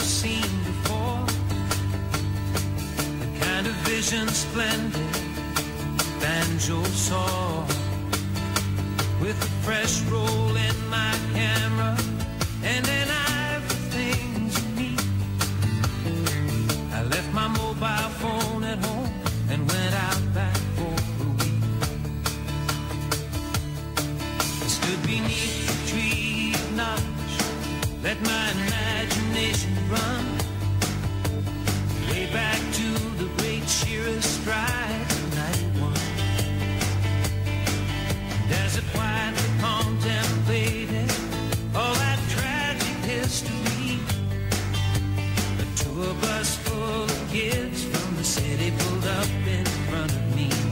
seen before. The kind of vision splendid banjo saw. With a fresh roll in my camera and an eye for things unique. I left my mobile phone at home and went out back for a week. I stood beneath the tree of knowledge, let my station run. Lay back to the great Shearers' strike of 91. And as it quietly contemplated all that tragic history, a tour bus full of kids from the city pulled up in front of me.